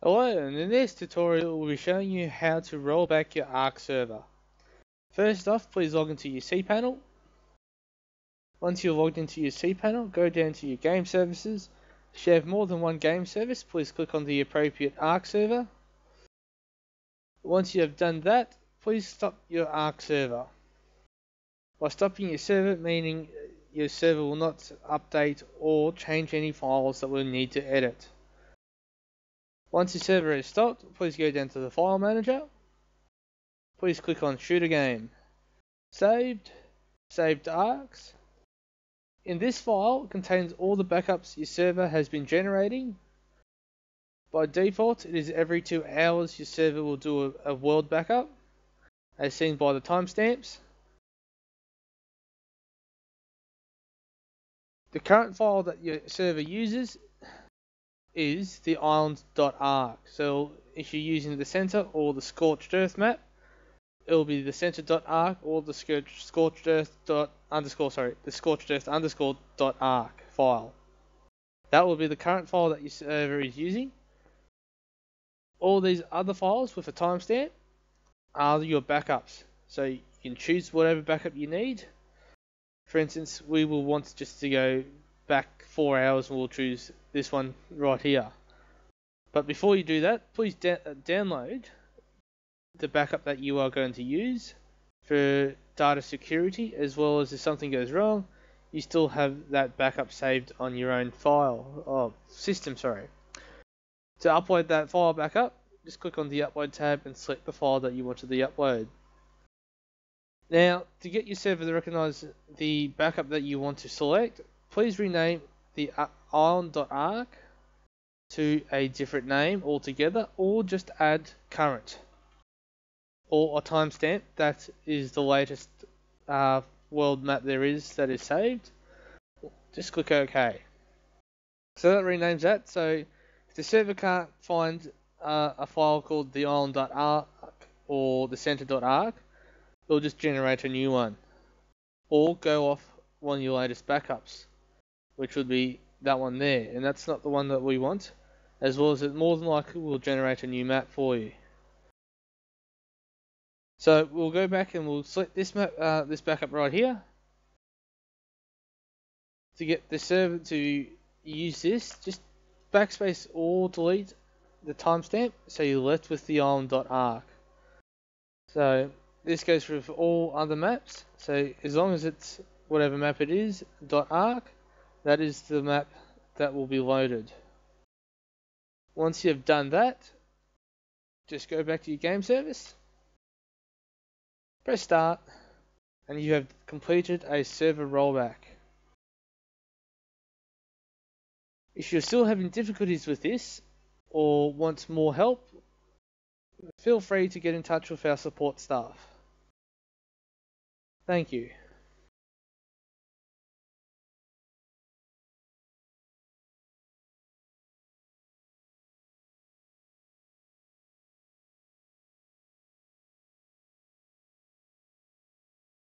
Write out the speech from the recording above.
Hello, and in this tutorial we'll be showing you how to roll back your Ark server. First off, please log into your cPanel. Once you're logged into your cPanel, go down to your game services. If you have more than one game service, please click on the appropriate Ark server. Once you have done that, please stop your Ark server. By stopping your server, meaning your server will not update or change any files that we'll need to edit. Once your server is stopped, please go down to the file manager. Please click on ShooterGame. Saved, SavedArks. In this file contains all the backups your server has been generating. By default, it is every two hours your server will do a, a world backup, as seen by the timestamps. The current file that your server uses is the island.ark. So if you're using the center or the scorched earth map, it will be the center.ark or the scorched earth dot underscore sorry the scorched earth underscore dot ark file. That will be the current file that your server is using. All these other files with a timestamp are your backups. So you can choose whatever backup you need. For instance, we will want just to go back four hours and we'll choose this one right here. But before you do that, please da uh, download the backup that you are going to use for data security as well as if something goes wrong, you still have that backup saved on your own file, or system, sorry. To upload that file back up, just click on the upload tab and select the file that you want to the upload. Now, to get your server to recognize the backup that you want to select, please rename the island.ark to a different name altogether or just add current. Or a timestamp that is the latest uh, world map there is that is saved. Just click OK. So that renames that. So if the server can't find uh, a file called the island.ark or the center.ark, it'll just generate a new one. Or go off one of your latest backups which would be that one there, and that's not the one that we want, as well as it more than likely will generate a new map for you. So we'll go back and we'll select this map, uh, this backup right here. To get the server to use this, just backspace or delete the timestamp, so you're left with the island.ark. So this goes for all other maps. So as long as it's whatever map it is, .ark, that is the map that will be loaded. Once you've done that, just go back to your game service, press start, and you have completed a server rollback. If you're still having difficulties with this, or want more help, feel free to get in touch with our support staff. Thank you.